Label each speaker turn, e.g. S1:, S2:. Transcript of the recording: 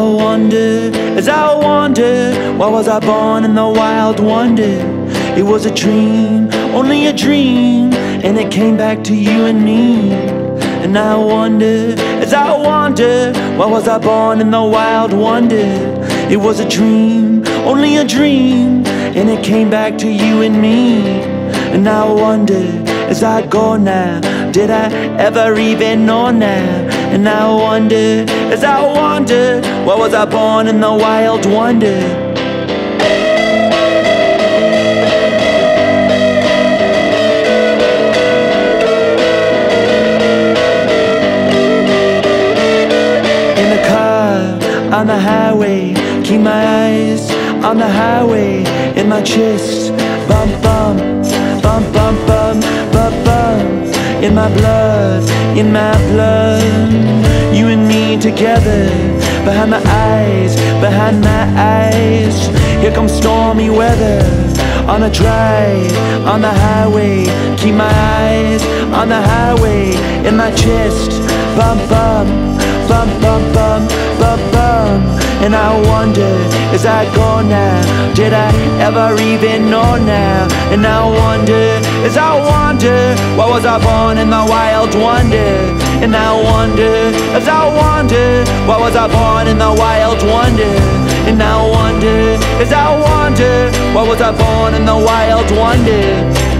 S1: wonder, as I wonder, why was I born in the wild wonder? It was a dream, only a dream, and it came back to you and me. And I wonder, as I wonder, why was I born in the wild wonder? It was a dream, only a dream, and it came back to you and me. And I wonder, as I go now, did I ever even know now? And I wonder, as I wonder, why was I born in the wild wonder? In the car, on the highway, keep my eyes on the highway, in my chest, bump, bump in my blood, in my blood, you and me together, behind my eyes, behind my eyes, here comes stormy weather, on a drive, on the highway, keep my eyes on the highway, in my chest, bump bump, bump bump bump, bump bump, and I wonder as I go now, did I ever even know now? And I wonder as I wonder, why was I born in the wild wonder? And I wonder as I wonder, why was I born in the wild wonder? And I wonder as I wonder, why was I born in the wild wonder?